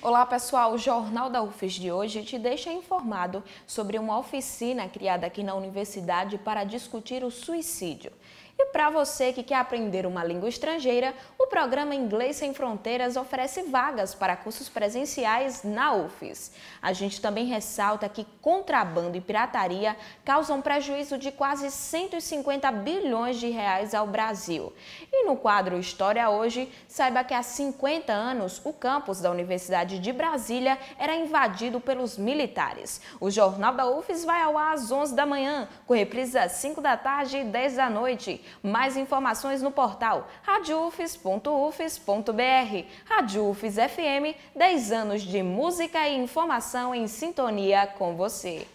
Olá pessoal, o Jornal da UFES de hoje te deixa informado sobre uma oficina criada aqui na universidade para discutir o suicídio. E para você que quer aprender uma língua estrangeira, o programa Inglês Sem Fronteiras oferece vagas para cursos presenciais na UFES. A gente também ressalta que contrabando e pirataria causam prejuízo de quase 150 bilhões de reais ao Brasil. No quadro História Hoje, saiba que há 50 anos o campus da Universidade de Brasília era invadido pelos militares. O Jornal da UFES vai ao ar às 11 da manhã, com reprises às 5 da tarde e 10 da noite. Mais informações no portal radiofes.ufes.br. Rádio UFES FM, 10 anos de música e informação em sintonia com você.